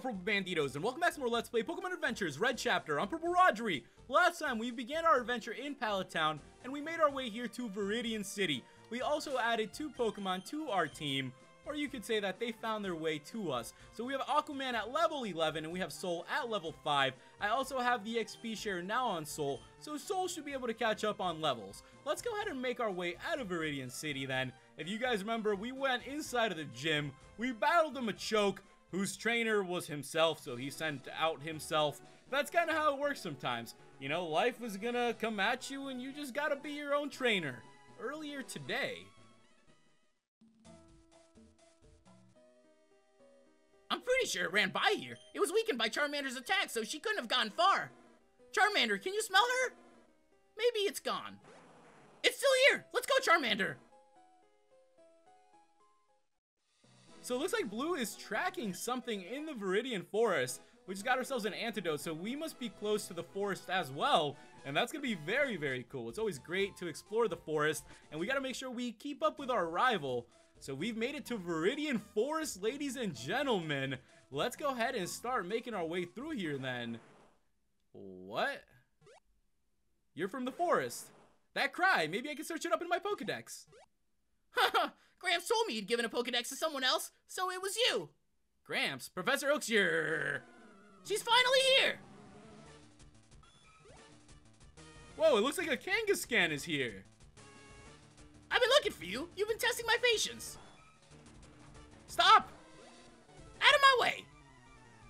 Purple Banditos, and welcome back to more Let's Play Pokemon Adventures Red Chapter. I'm Purple Rodri. Last time, we began our adventure in Pallet Town, and we made our way here to Viridian City. We also added two Pokemon to our team, or you could say that they found their way to us. So we have Aquaman at level 11, and we have Soul at level 5. I also have the XP share now on Soul, so Soul should be able to catch up on levels. Let's go ahead and make our way out of Viridian City then. If you guys remember, we went inside of the gym, we battled a Machoke, whose trainer was himself, so he sent out himself. That's kind of how it works sometimes. You know, life is gonna come at you and you just gotta be your own trainer. Earlier today, I'm pretty sure it ran by here. It was weakened by Charmander's attack, so she couldn't have gone far. Charmander, can you smell her? Maybe it's gone. It's still here! Let's go, Charmander! So it looks like Blue is tracking something in the Viridian Forest. We just got ourselves an antidote, so we must be close to the forest as well. And that's going to be very, very cool. It's always great to explore the forest, and we got to make sure we keep up with our rival. So we've made it to Viridian Forest, ladies and gentlemen. Let's go ahead and start making our way through here then. What? You're from the forest. That cry, maybe I can search it up in my Pokedex. Haha, Gramps told me you'd given a Pokedex to someone else, so it was you. Gramps, Professor Oak's here. She's finally here. Whoa, it looks like a Kangaskhan is here. I've been looking for you. You've been testing my patience. Stop! Out of my way.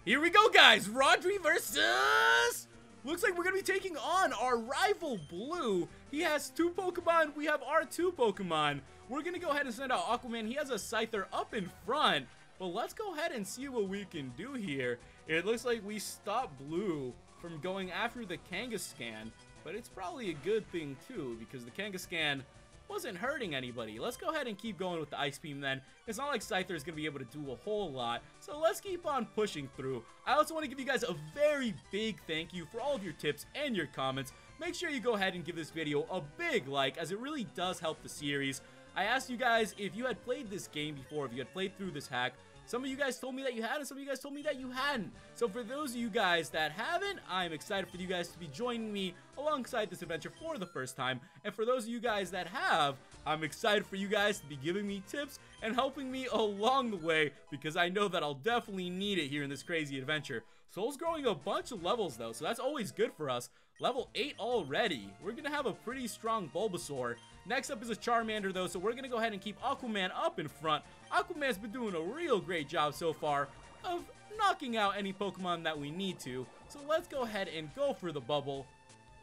Here we go, guys. Rodri versus... Looks like we're going to be taking on our rival Blue. He has two Pokemon. We have our two Pokemon. We're going to go ahead and send out Aquaman. He has a Scyther up in front. But let's go ahead and see what we can do here. It looks like we stopped Blue from going after the Kangaskhan. But it's probably a good thing, too, because the Kangaskhan wasn't hurting anybody. Let's go ahead and keep going with the Ice Beam then. It's not like Scyther is going to be able to do a whole lot, so let's keep on pushing through. I also want to give you guys a very big thank you for all of your tips and your comments. Make sure you go ahead and give this video a big like, as it really does help the series. I asked you guys if you had played this game before, if you had played through this hack. Some of you guys told me that you had, and some of you guys told me that you hadn't. So for those of you guys that haven't, I'm excited for you guys to be joining me alongside this adventure for the first time. And for those of you guys that have, I'm excited for you guys to be giving me tips and helping me along the way because I know that I'll definitely need it here in this crazy adventure. Soul's growing a bunch of levels though, so that's always good for us. Level 8 already. We're going to have a pretty strong Bulbasaur. Next up is a Charmander though, so we're going to go ahead and keep Aquaman up in front. Aquaman's been doing a real great job so far of knocking out any Pokemon that we need to. So let's go ahead and go for the bubble.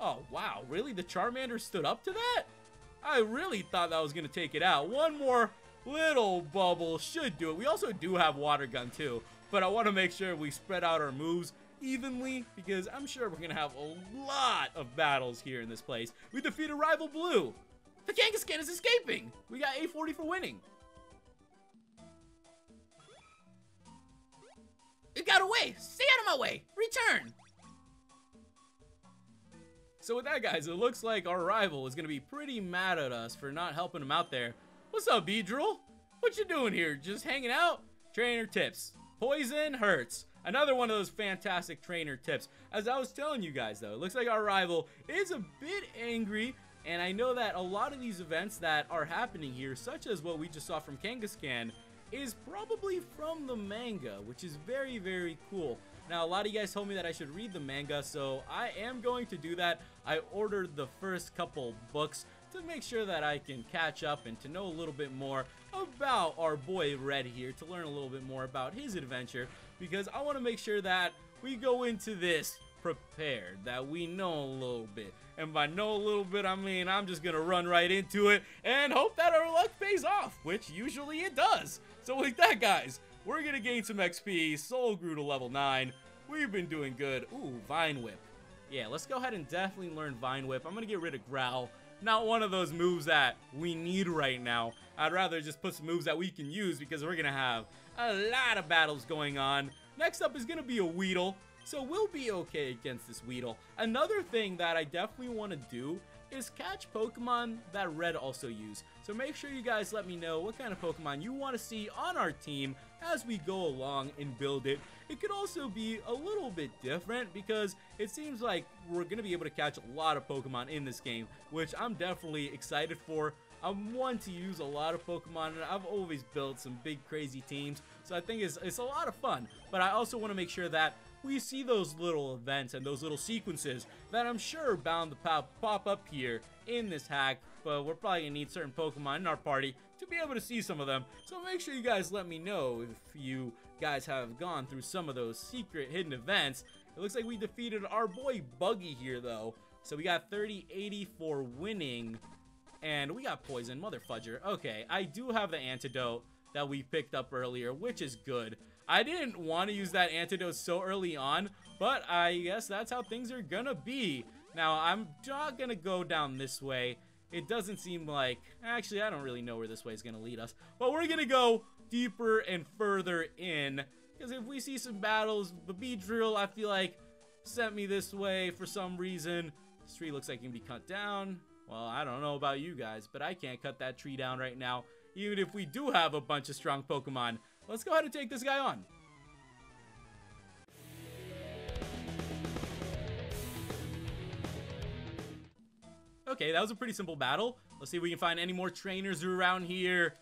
Oh, wow. Really? The Charmander stood up to that? I really thought that was going to take it out. One more little bubble should do it. We also do have Water Gun too, but I want to make sure we spread out our moves evenly because I'm sure we're to have a lot of battles here in this place. We defeated Rival Blue. The Kangaskhan is escaping. We got A40 for winning. It got away! Stay out of my way! Return! So with that, guys, it looks like our rival is going to be pretty mad at us for not helping him out there. What's up, Beedrill? What you doing here? Just hanging out? Trainer tips. Poison hurts. Another one of those fantastic trainer tips. As I was telling you guys, though, it looks like our rival is a bit angry and I know that a lot of these events that are happening here, such as what we just saw from Kangaskhan, is probably from the manga, which is very, very cool. Now, a lot of you guys told me that I should read the manga, so I am going to do that. I ordered the first couple books to make sure that I can catch up and to know a little bit more about our boy Red here, to learn a little bit more about his adventure, because I want to make sure that we go into this prepared, that we know a little bit. And by know a little bit, I mean I'm just going to run right into it and hope that our luck pays off, which usually it does. So with that, guys, we're going to gain some XP. Soul grew to level 9. We've been doing good. Ooh, Vine Whip. Yeah, let's go ahead and definitely learn Vine Whip. I'm going to get rid of Growl. Not one of those moves that we need right now. I'd rather just put some moves that we can use because we're going to have a lot of battles going on. Next up is going to be a Weedle. So we'll be okay against this Weedle. Another thing that I definitely want to do is catch Pokemon that Red also use. So make sure you guys let me know what kind of Pokemon you want to see on our team as we go along and build it. It could also be a little bit different because it seems like we're going to be able to catch a lot of Pokemon in this game, which I'm definitely excited for. I'm one to use a lot of Pokemon, and I've always built some big crazy teams, so I think it's, it's a lot of fun. But I also want to make sure that we see those little events and those little sequences that I'm sure are bound to pop, pop up here in this hack, but we're probably going to need certain Pokemon in our party to be able to see some of them. So make sure you guys let me know if you guys have gone through some of those secret hidden events. It looks like we defeated our boy Buggy here, though. So we got 30-80 for winning. And we got poison, mother fudger. Okay, I do have the antidote that we picked up earlier, which is good. I didn't want to use that antidote so early on, but I guess that's how things are gonna be. Now, I'm not gonna go down this way. It doesn't seem like... Actually, I don't really know where this way is gonna lead us. But we're gonna go deeper and further in. Because if we see some battles, the Beedrill, I feel like, sent me this way for some reason. This tree looks like it can be cut down. Well, I don't know about you guys, but I can't cut that tree down right now, even if we do have a bunch of strong Pokemon. Let's go ahead and take this guy on. Okay, that was a pretty simple battle. Let's see if we can find any more trainers around here.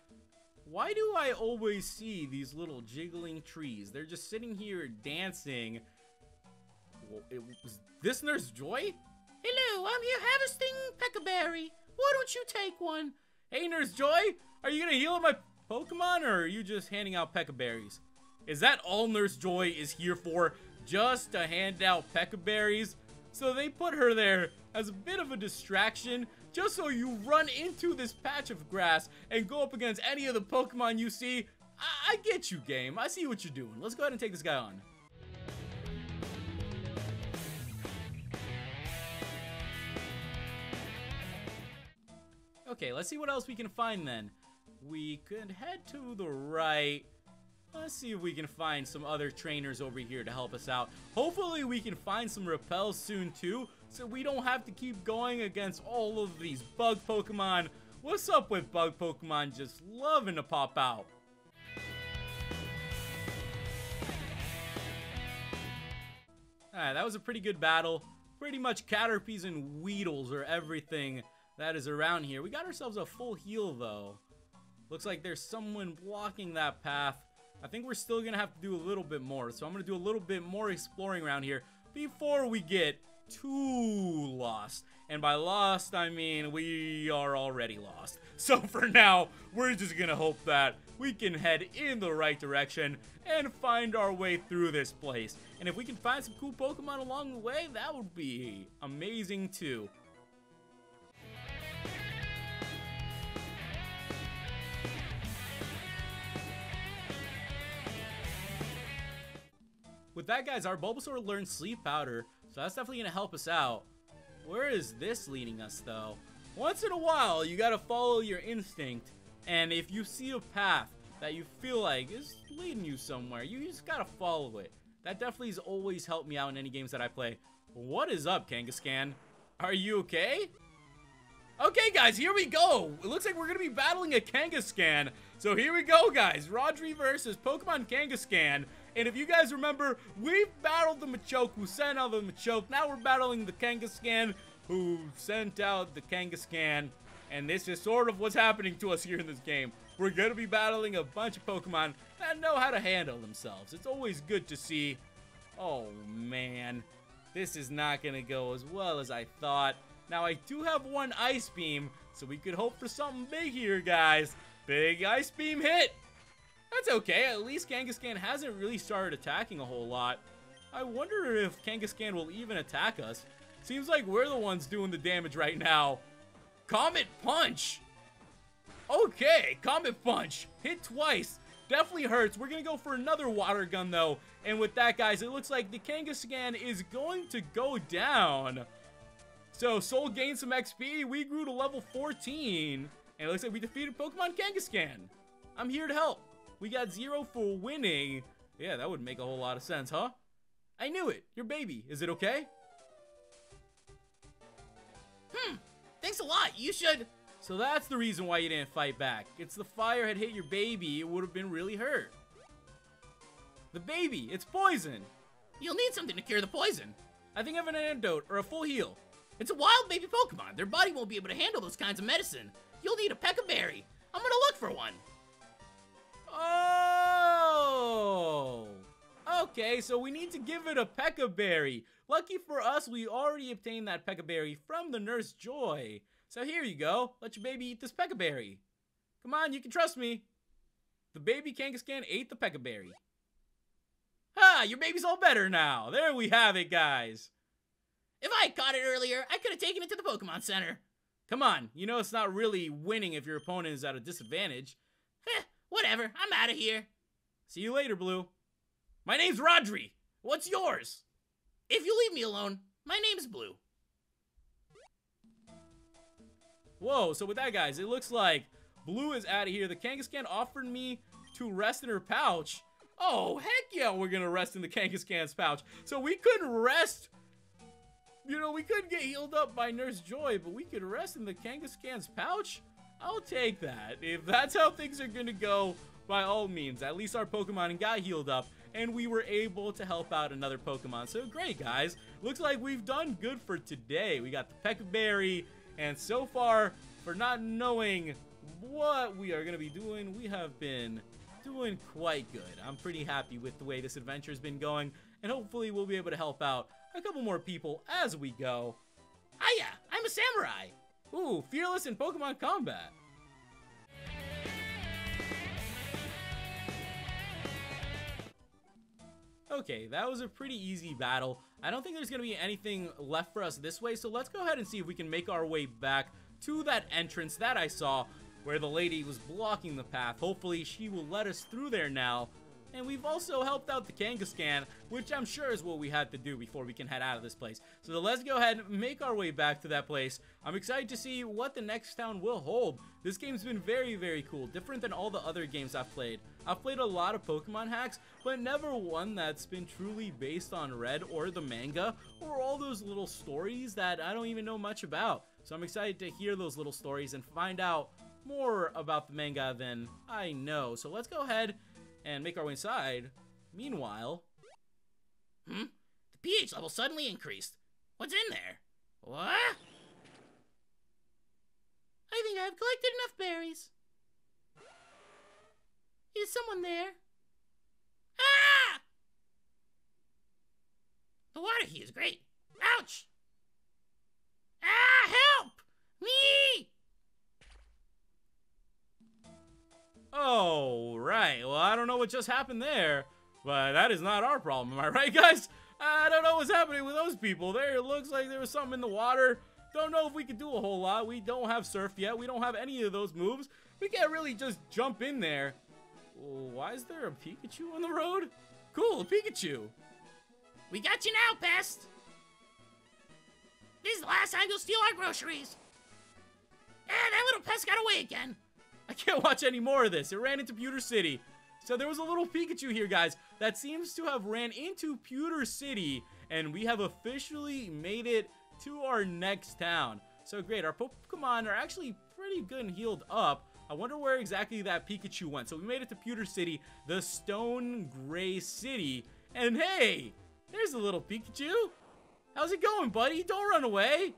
Why do I always see these little jiggling trees? They're just sitting here dancing. Well, it was this Nurse Joy? Hello, I'm here harvesting Peccaberry. Why don't you take one? Hey, Nurse Joy, are you gonna heal my Pokemon, or are you just handing out Peccaberries? Is that all Nurse Joy is here for? Just to hand out Peccaberries? So they put her there as a bit of a distraction, just so you run into this patch of grass and go up against any of the Pokemon you see. I, I get you, game. I see what you're doing. Let's go ahead and take this guy on. Okay, let's see what else we can find then. We could head to the right. Let's see if we can find some other trainers over here to help us out. Hopefully we can find some repels soon too, so we don't have to keep going against all of these bug Pokemon. What's up with bug Pokemon just loving to pop out? Alright, that was a pretty good battle. Pretty much Caterpies and Weedles are everything that is around here. We got ourselves a full heal, though. Looks like there's someone blocking that path. I think we're still going to have to do a little bit more. So I'm going to do a little bit more exploring around here before we get too lost. And by lost, I mean we are already lost. So for now, we're just to hope that we can head in the right direction and find our way through this place. And if we can find some cool Pokemon along the way, that would be amazing too. With that, guys, our Bulbasaur learned Sleep Powder, so that's definitely going to help us out. Where is this leading us, though? Once in a while, you got to follow your instinct, and if you see a path that you feel like is leading you somewhere, you just got to follow it. That definitely has always helped me out in any games that I play. What is up, Kangaskhan? Are you okay? Okay, guys, here we go. It looks like we're going to be battling a Kangaskhan. So here we go, guys. Rodri versus Pokemon Kangaskhan. And if you guys remember, we've battled the Machoke who sent out the Machoke. Now we're battling the Kangaskhan who sent out the Kangaskhan. And this is sort of what's happening to us here in this game. We're going to be battling a bunch of Pokemon that know how to handle themselves. It's always good to see. Oh, man. This is not going to go as well as I thought. Now, I do have one Ice Beam, so we could hope for something big here, guys. Big Ice Beam hit. That's okay, at least Kangaskhan hasn't really started attacking a whole lot. I wonder if Kangaskhan will even attack us. Seems like we're the ones doing the damage right now. Comet Punch! Okay, Comet Punch. Hit twice. Definitely hurts. We're going to go for another Water Gun, though. And with that, guys, it looks like the Kangaskhan is going to go down. So, Soul gained some XP. We grew to level 14. And it looks like we defeated Pokemon Kangaskhan. I'm here to help. We got zero for winning. Yeah, that would make a whole lot of sense, huh? I knew it. Your baby. Is it okay? Hmm. Thanks a lot. You should... So that's the reason why you didn't fight back. It's the fire had hit your baby. It would have been really hurt. The baby, it's poison. You'll need something to cure the poison. I think I have an antidote or a full heal. It's a wild baby Pokemon. Their body won't be able to handle those kinds of medicine. You'll need a Pekka Berry. I'm gonna look for one. Okay, so we need to give it a Pekka Berry. Lucky for us, we already obtained that Pekka Berry from the Nurse Joy. So here you go. Let your baby eat this Pekka Berry. Come on, you can trust me. The baby Kangaskhan ate the Pekka Berry. Ah, your baby's all better now. There we have it, guys. If I had caught it earlier, I could have taken it to the Pokemon Center. Come on, you know it's not really winning if your opponent is at a disadvantage. Heh, whatever, I'm out of here. See you later, Blue. My name's Rodri. What's yours? If you leave me alone, my name's Blue. Whoa, so with that, guys, it looks like Blue is out of here. The Kangaskhan offered me to rest in her pouch. Oh, heck yeah, we're gonna rest in the Kangaskhan's pouch. So we couldn't rest you know, we couldn't get healed up by Nurse Joy, but we could rest in the Kangaskhan's pouch? I'll take that. If that's how things are gonna go, by all means, at least our Pokemon got healed up, and we were able to help out another Pokemon. So great, guys. Looks like we've done good for today. We got the Pekka Berry, and so far, for not knowing what we are gonna be doing, we have been doing quite good. I'm pretty happy with the way this adventure has been going, and hopefully we'll be able to help out a couple more people as we go. Ah, Hiya, I'm a samurai. Ooh, fearless in Pokemon combat. Okay, that was a pretty easy battle. I don't think there's going to be anything left for us this way, so let's go ahead and see if we can make our way back to that entrance that I saw where the lady was blocking the path. Hopefully she will let us through there now and we've also helped out the Kangaskhan, which I'm sure is what we had to do before we can head out of this place. So let's go ahead and make our way back to that place. I'm excited to see what the next town will hold. This game's been very, very cool, different than all the other games I've played. I've played a lot of Pokemon hacks, but never one that's been truly based on Red or the manga, or all those little stories that I don't even know much about. So I'm excited to hear those little stories and find out more about the manga than I know. So let's go ahead and make our way inside. Meanwhile... Hmm? The pH level suddenly increased. What's in there? What? I think I've collected enough berries. Is someone there? Ah! The water here is great. Ouch! Ah, help! Me! Oh, right. Well, I don't know what just happened there, but that is not our problem. Am I right, guys? I don't know what's happening with those people. There, it looks like there was something in the water. Don't know if we could do a whole lot. We don't have surf yet. We don't have any of those moves. We can't really just jump in there. Why is there a Pikachu on the road? Cool, a Pikachu. We got you now, Pest. This is the last time you'll steal our groceries. And that little pest got away again. I can't watch any more of this. It ran into Pewter City. So there was a little Pikachu here, guys, that seems to have ran into Pewter City, and we have officially made it to our next town. So great, our Pokemon are actually pretty good and healed up. I wonder where exactly that Pikachu went. So we made it to Pewter City, the Stone Gray City, and hey, there's a little Pikachu. How's it going, buddy? Don't run away.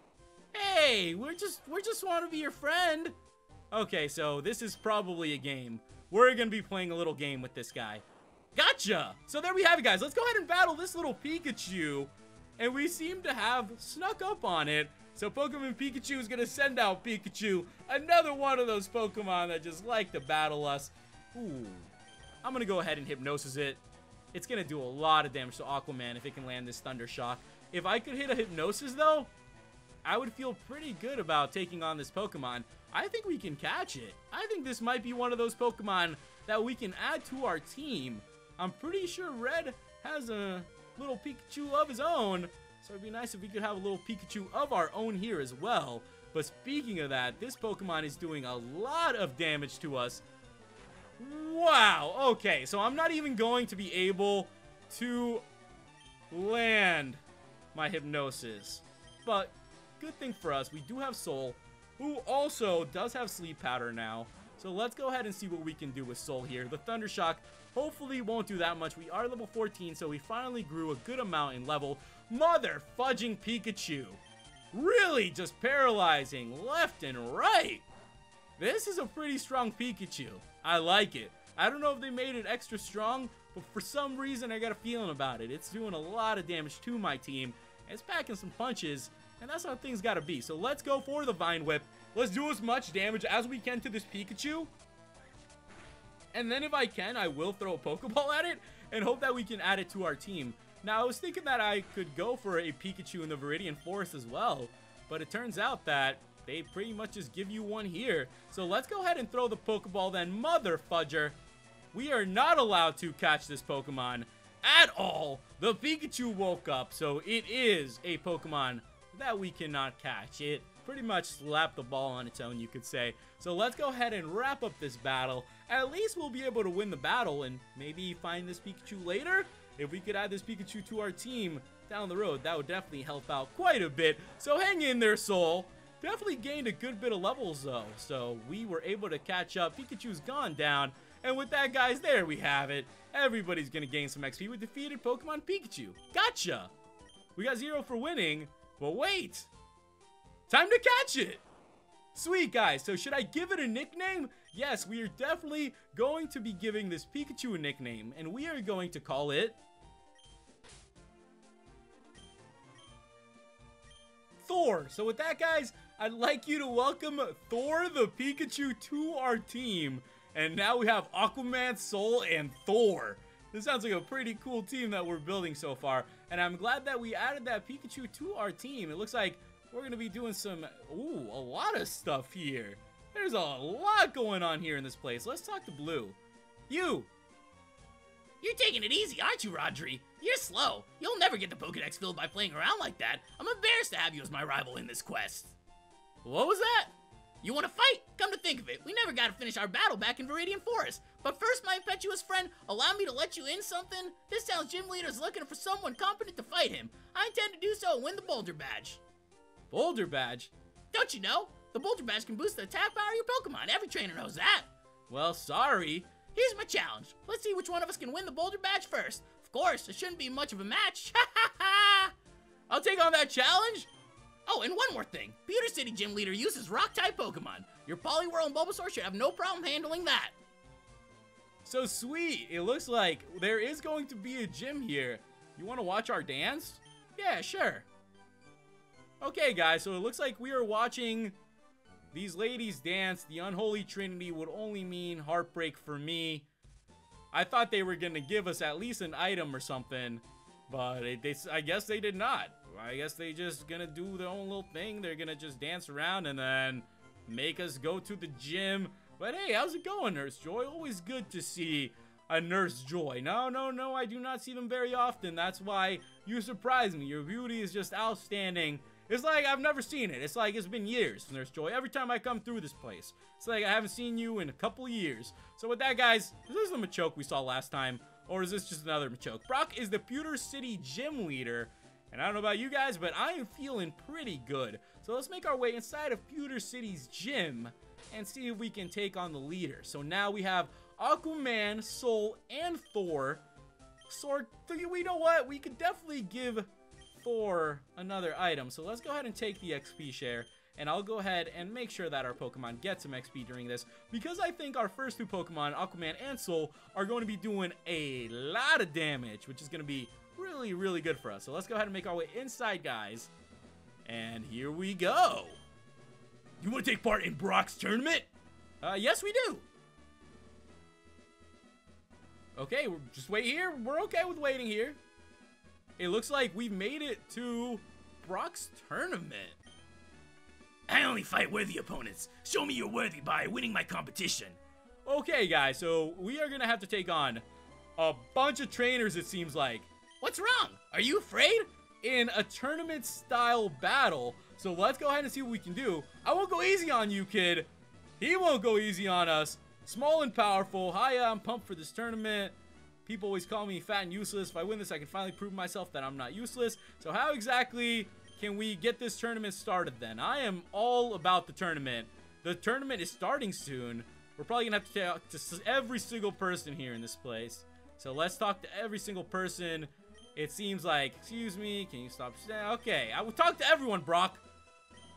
Hey, we're just we're just want to be your friend. Okay, so this is probably a game. We're gonna be playing a little game with this guy. Gotcha! So there we have it, guys. Let's go ahead and battle this little Pikachu. And we seem to have snuck up on it. So Pokemon Pikachu is gonna send out Pikachu. Another one of those Pokemon that just like to battle us. Ooh. I'm gonna go ahead and Hypnosis it. It's gonna do a lot of damage to Aquaman if it can land this Thunder Shock. If I could hit a Hypnosis, though, I would feel pretty good about taking on this Pokemon. I think we can catch it. I think this might be one of those Pokemon that we can add to our team. I'm pretty sure Red has a little Pikachu of his own, so it'd be nice if we could have a little Pikachu of our own here as well. But speaking of that, this Pokemon is doing a lot of damage to us. Wow, okay, so I'm not even going to be able to land my Hypnosis. But good thing for us, we do have Soul, who also does have Sleep Powder now. So let's go ahead and see what we can do with Soul here. The Thunder Shock hopefully won't do that much. We are level 14, so we finally grew a good amount in level. Mother fudging Pikachu. Really just paralyzing left and right. This is a pretty strong Pikachu. I like it. I don't know if they made it extra strong, but for some reason I got a feeling about it. It's doing a lot of damage to my team. It's packing some punches, and that's how things gotta be. So let's go for the Vine Whip. Let's do as much damage as we can to this Pikachu. And then if I can, I will throw a Pokeball at it and hope that we can add it to our team. Now, I was thinking that I could go for a Pikachu in the Viridian Forest as well, but it turns out that they pretty much just give you one here. So let's go ahead and throw the Pokeball then. Mother Fudger. We are not allowed to catch this Pokemon at all. The Pikachu woke up, so it is a Pokemon that we cannot catch. It pretty much slapped the ball on its own, you could say. So let's go ahead and wrap up this battle. At least we'll be able to win the battle and maybe find this Pikachu later. If we could add this Pikachu to our team down the road, that would definitely help out quite a bit. So hang in there, Soul. Definitely gained a good bit of levels, though. So we were able to catch up. Pikachu's gone down. And with that, guys, there we have it. Everybody's going to gain some XP with defeated Pokemon Pikachu. Gotcha! We got zero for winning, but wait! Time to catch it! Sweet, guys. So should I give it a nickname? Yes, we are definitely going to be giving this Pikachu a nickname, and we are going to call it... Thor. So with that, guys, I'd like you to welcome Thor the Pikachu to our team. And now we have Aquaman, Soul, and Thor. This sounds like a pretty cool team that we're building so far. And I'm glad that we added that Pikachu to our team. It looks like we're going to be doing some, ooh, a lot of stuff here. There's a lot going on here in this place. Let's talk to Blue. You! You're taking it easy, aren't you, Rodri? You're slow. You'll never get the Pokedex filled by playing around like that. I'm embarrassed to have you as my rival in this quest. What was that? You want to fight? Come to think of it, we never got to finish our battle back in Viridian Forest. But first, my impetuous friend, allow me to let you in something? This town's gym leader is looking for someone competent to fight him. I intend to do so and win the Boulder Badge. Boulder Badge? Don't you know? The Boulder Badge can boost the attack power of your Pokemon. Every trainer knows that. Well, sorry. Here's my challenge. Let's see which one of us can win the Boulder Badge first. Of course, it shouldn't be much of a match. Ha ha ha! I'll take on that challenge. Oh, and one more thing. Pewter City Gym Leader uses Rock-type Pokemon. Your Poliwhirl and Bulbasaur should have no problem handling that. So sweet. It looks like there is going to be a gym here. You want to watch our dance? Yeah, sure. Okay, guys, so it looks like we are watching these ladies dance. The Unholy Trinity would only mean heartbreak for me. I thought they were going to give us at least an item or something, but it, they, I guess they did not. I guess they just to do their own little thing. They're to just dance around and then make us go to the gym. But hey, how's it going, Nurse Joy? Always good to see a Nurse Joy. No, no, no, I do not see them very often. That's why you surprise me. Your beauty is just outstanding. It's like I've never seen it. It's like it's been years, Nurse Joy. Every time I come through this place, it's like I haven't seen you in a couple years. So with that, guys, is this the Machoke we saw last time? Or is this just another Machoke? Brock is the Pewter City Gym Leader. And I don't know about you guys, but I am feeling pretty good. So let's make our way inside of Pewter City's gym and see if we can take on the leader. So now we have Aquaman, Soul, and Thor. Sword, we know what? We could definitely give Thor another item. So let's go ahead and take the XP share. And I'll go ahead and make sure that our Pokemon get some XP during this. Because I think our first two Pokemon, Aquaman and Soul, are going to be doing a lot of damage. Which is going to be really, really good for us. So let's go ahead and make our way inside, guys. And here we go. You want to take part in Brock's tournament? Uh, yes, we do. Okay, we're just wait here. We're okay with waiting here. It looks like we've made it to Brock's tournament. I only fight worthy opponents. Show me you're worthy by winning my competition. Okay, guys, so we are going to have to take on a bunch of trainers, it seems like. What's wrong? Are you afraid? In a tournament-style battle. So let's go ahead and see what we can do. I won't go easy on you, kid. He won't go easy on us. Small and powerful. Hiya, uh, I'm pumped for this tournament. People always call me fat and useless. If I win this, I can finally prove myself that I'm not useless. So how exactly can we get this tournament started then? I am all about the tournament. The tournament is starting soon. We're probably gonna have to talk to every single person here in this place. So let's talk to every single person. It seems like, excuse me, can you stop? Okay, I will talk to everyone, Brock.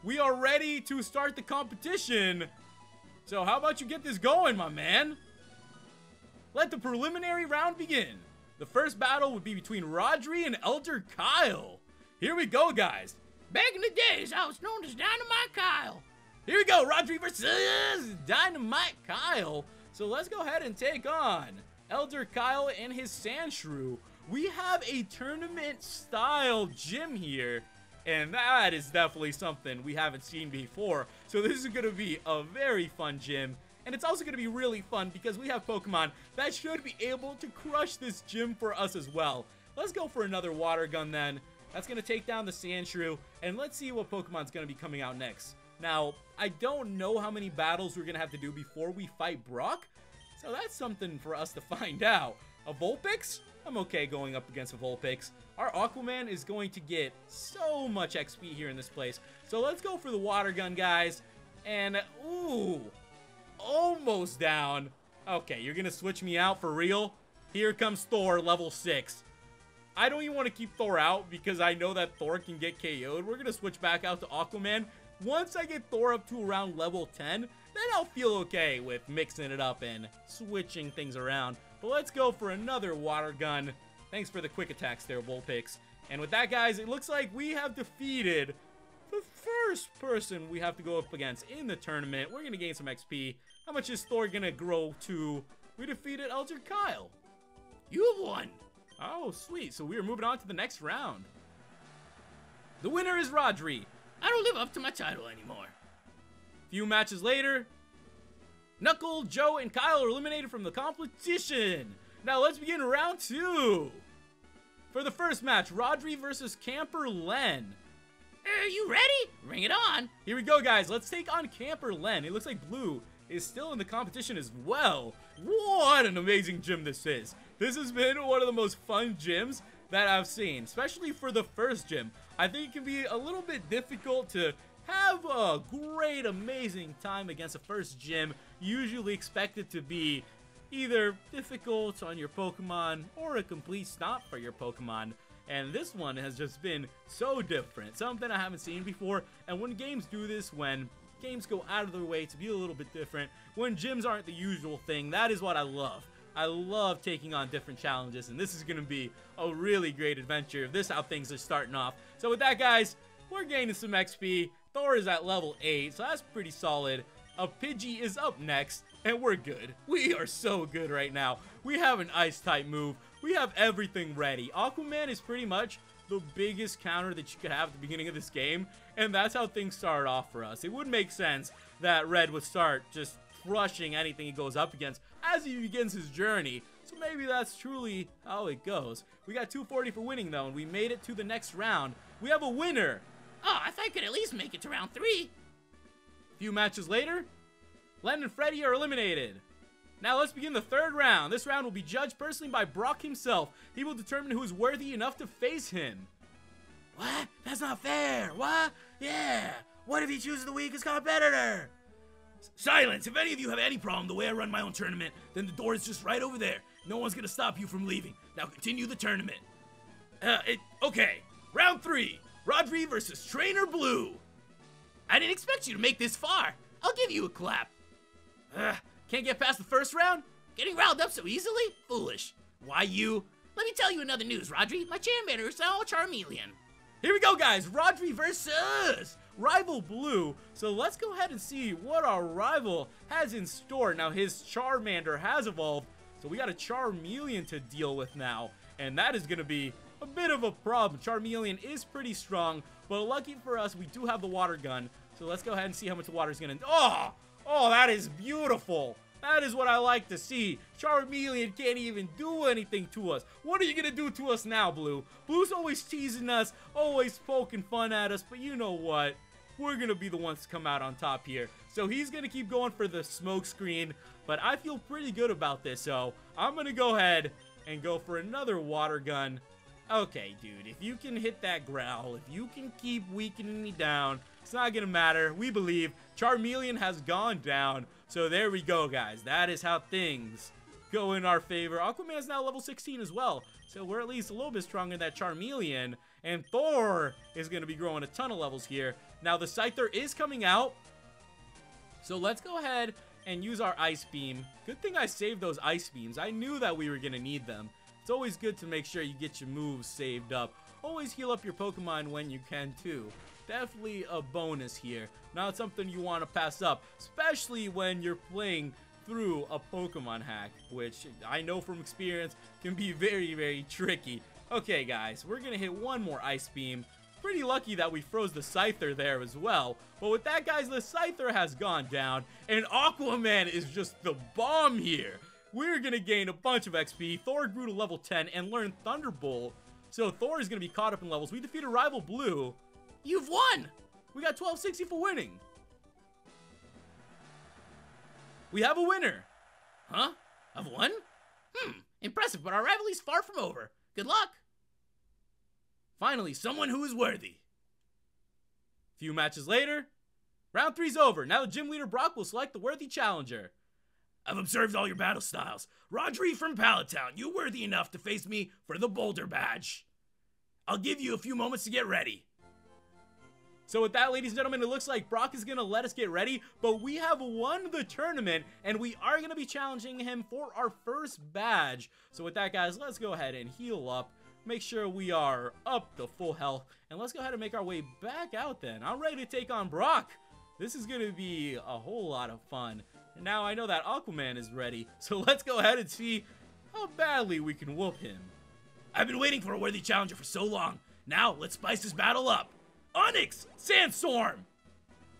We are ready to start the competition. So how about you get this going, my man? Let the preliminary round begin. The first battle would be between Rodri and Elder Kyle. Here we go, guys. Back in the days, I was known as Dynamite Kyle. Here we go, Rodri versus Dynamite Kyle. So let's go ahead and take on Elder Kyle and his Sandshrew. We have a tournament-style gym here, and that is definitely something we haven't seen before. So this is going to be a very fun gym. And it's also going to be really fun because we have Pokemon that should be able to crush this gym for us as well. Let's go for another Water Gun then. That's going to take down the Sandshrew. And let's see what Pokemon's going to be coming out next. Now, I don't know how many battles we're going to have to do before we fight Brock. So that's something for us to find out. A Vulpix? I'm okay going up against Vulpix. Our Aquaman is going to get so much XP here in this place. So let's go for the Water Gun, guys. And, ooh, almost down. Okay, you're going to switch me out for real? Here comes Thor, level 6. I don't even want to keep Thor out because I know that Thor can get KO'd. We're going to switch back out to Aquaman. Once I get Thor up to around level 10, then I'll feel okay with mixing it up and switching things around. But let's go for another water gun. Thanks for the quick attacks there, Vulpix. And with that, guys, it looks like we have defeated the first person we have to go up against in the tournament. We're going to gain some XP. How much is Thor going to grow to? We defeated Elder Kyle. You won. Oh, sweet. So we are moving on to the next round. The winner is Rodri. I don't live up to my title anymore. Few matches later, Knuckle, Joe, and Kyle are eliminated from the competition. Now let's begin round two. For the first match, Rodri versus Camper Len. Are you ready? Bring it on. Here we go, guys. Let's take on Camper Len. It looks like Blue is still in the competition as well. What an amazing gym this is. This has been one of the most fun gyms that I've seen, especially for the first gym. I think it can be a little bit difficult to have a great, amazing time against a first gym. Usually expected to be either difficult on your Pokemon or a complete stop for your Pokemon. And this one has just been so different, something I haven't seen before. And when games do this, when games go out of their way to be a little bit different, when gyms aren't the usual thing, that is what I love. I love taking on different challenges, and this is going to be a really great adventure if this how things are starting off. So with that, guys, we're gaining some XP. Thor is at level 8, so that's pretty solid. A Pidgey is up next, and we're good. We are so good right now. We have an Ice-type move. We have everything ready. Aquaman is pretty much the biggest counter that you could have at the beginning of this game, and that's how things started off for us. It would make sense that Red would start just crushing anything he goes up against as he begins his journey. So maybe that's truly how it goes. We got 240 for winning though, and we made it to the next round. We have a winner. Oh, I thought I could at least make it to round three. Few matches later, Len and Freddy are eliminated. Now let's begin the third round. This round will be judged personally by Brock himself. He will determine who is worthy enough to face him. What? That's not fair. What? Yeah. What if he chooses the weakest competitor? Silence! If any of you have any problem the way I run my own tournament, then the door is just right over there. No one's gonna stop you from leaving. Now continue the tournament. Uh, it, okay. Round three. Rodri versus Trainer Blue. I didn't expect you to make this far. I'll give you a clap. Uh, can't get past the first round? Getting riled up so easily? Foolish. Why you? Let me tell you another news, Rodri. My Charmander is now Charmeleon. Here we go, guys. Rodri versus Rival Blue. So let's go ahead and see what our rival has in store. Now, his Charmander has evolved, so we got a Charmeleon to deal with now. And that is going to be a bit of a problem. Charmeleon is pretty strong, but lucky for us, we do have the water gun. So let's go ahead and see how much the water is going to... Oh! Oh, that is beautiful. That is what I like to see. Charmeleon can't even do anything to us. What are you going to do to us now, Blue? Blue's always teasing us, always poking fun at us, but you know what? We're going to be the ones to come out on top here. So he's going to keep going for the smoke screen, but I feel pretty good about this, so I'm going to go ahead and go for another water gun. Okay, dude, if you can hit that growl, if you can keep weakening me down, it's not going to matter. We believe Charmeleon has gone down. So there we go, guys. That is how things go in our favor. Aquaman is now level 16 as well. So we're at least a little bit stronger than Charmeleon. And Thor is going to be growing a ton of levels here. Now, the Scyther is coming out. So let's go ahead and use our Ice Beam. Good thing I saved those Ice Beams. I knew that we were going to need them. It's always good to make sure you get your moves saved up. Always heal up your Pokemon when you can too. Definitely a bonus here. Not something you want to pass up, especially when you're playing through a Pokemon hack, which I know from experience can be very, very tricky. Okay, guys, we're going to hit one more Ice Beam. Pretty lucky that we froze the Scyther there as well. But with that, guys, the Scyther has gone down, and Aquaman is just the bomb here. We're going to gain a bunch of XP. Thor grew to level 10 and learned Thunderbolt. So Thor is going to be caught up in levels. We defeated Rival Blue. You've won! We got 1260 for winning. We have a winner. Huh? I've won? Hmm, impressive, but our rivalry's far from over. Good luck! Finally, someone who is worthy. Few matches later, round three's over. Now the gym leader Brock will select the worthy challenger. I've observed all your battle styles. Rodri from Pallet Town, you worthy enough to face me for the Boulder Badge. I'll give you a few moments to get ready. So with that, ladies and gentlemen, it looks like Brock is going to let us get ready, but we have won the tournament, and we are going to be challenging him for our first badge. So with that, guys, let's go ahead and heal up, make sure we are up to full health, and let's go ahead and make our way back out then. I'm ready to take on Brock. This is going to be a whole lot of fun. And now I know that Aquaman is ready, so let's go ahead and see how badly we can whoop him. I've been waiting for a worthy challenger for so long. Now, let's spice this battle up. Onix, Sandstorm!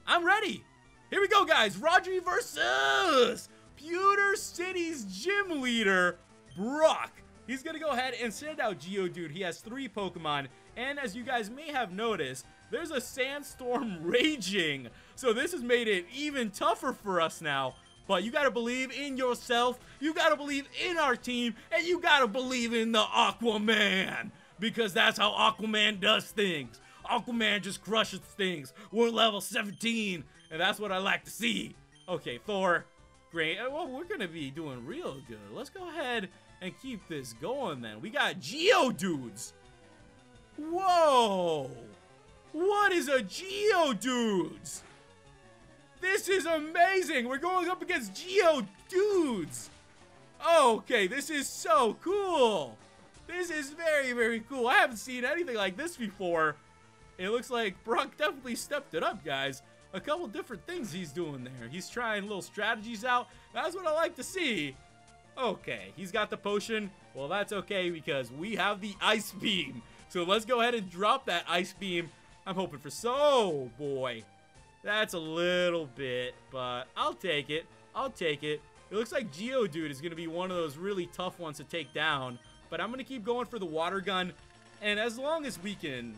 I'm ready! Here we go, guys! Rodri versus Pewter City's gym leader, Brock. He's gonna go ahead and send out Geodude. He has three Pokemon, and as you guys may have noticed, there's a sandstorm raging. So this has made it even tougher for us now. But you gotta believe in yourself, you gotta believe in our team, and you gotta believe in the Aquaman. Because that's how Aquaman does things. Aquaman just crushes things. We're level 17, and that's what I like to see. Okay, Thor, great. Uh, well, we're gonna be doing real good. Let's go ahead and keep this going then. We got Geodudes. Whoa! What is a Geodudes? This is amazing! We're going up against Geodudes! Okay, this is so cool! This is very, very cool. I haven't seen anything like this before. It looks like Brock definitely stepped it up, guys. A couple different things he's doing there. He's trying little strategies out. That's what I like to see. Okay, he's got the potion. Well, that's okay because we have the Ice Beam. So let's go ahead and drop that Ice Beam. I'm hoping for so, boy. That's a little bit, but I'll take it. I'll take it. It looks like Geodude is going to be one of those really tough ones to take down. But I'm going to keep going for the water gun. And as long as we can...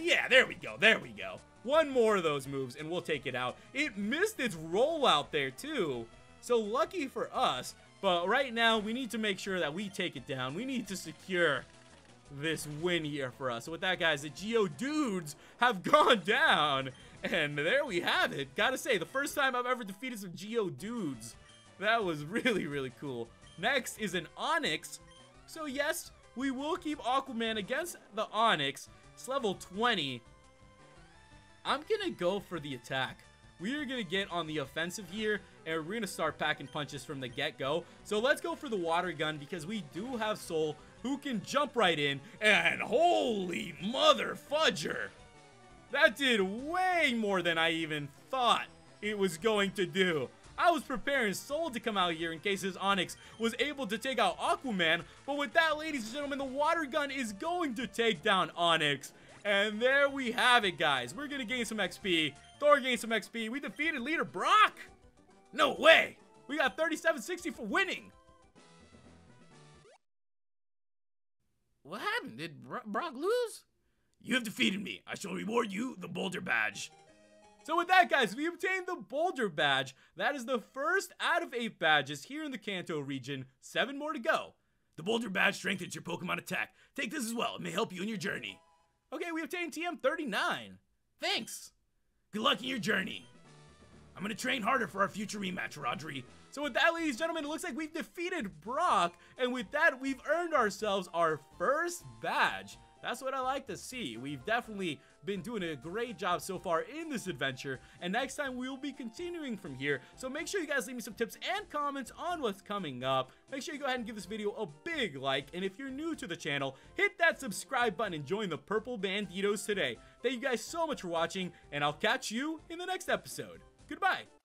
Yeah, there we go. There we go. One more of those moves and we'll take it out. It missed its rollout there too. So lucky for us. But right now, we need to make sure that we take it down. We need to secure this win here for us. So with that, guys, the Geodudes have gone down. And there we have it. Gotta say, the first time I've ever defeated some Geodudes. That was really, really cool. Next is an Onix. So yes, we will keep Aquaman against the Onix. It's level 20. I'm gonna go for the attack. We are gonna get on the offensive here, and we're gonna start packing punches from the get-go. So let's go for the water gun, because we do have Soul, who can jump right in, and holy mother fudger! That did way more than I even thought it was going to do. I was preparing Soul to come out here in case his Onix was able to take out Aquaman, but with that, ladies and gentlemen, the water gun is going to take down Onix. And there we have it, guys. We're going to gain some XP. Thor gained some XP. We defeated leader Brock. No way. We got 3760 for winning. What happened? Did Bro Brock lose? You have defeated me. I shall reward you the Boulder Badge. So with that, guys, we obtained the Boulder Badge. That is the first out of eight badges here in the Kanto region. Seven more to go. The Boulder Badge strengthens your Pokemon attack. Take this as well. It may help you in your journey. Okay, we obtained TM39. Thanks. Good luck in your journey. I'm gonna train harder for our future rematch, Rodri. So with that, ladies and gentlemen, it looks like we've defeated Brock, and with that, we've earned ourselves our first badge. That's what I like to see. We've definitely been doing a great job so far in this adventure, and next time we will be continuing from here. So make sure you guys leave me some tips and comments on what's coming up. Make sure you go ahead and give this video a big like, and if you're new to the channel, hit that subscribe button and join the Purple Banditos today. Thank you guys so much for watching, and I'll catch you in the next episode. Goodbye.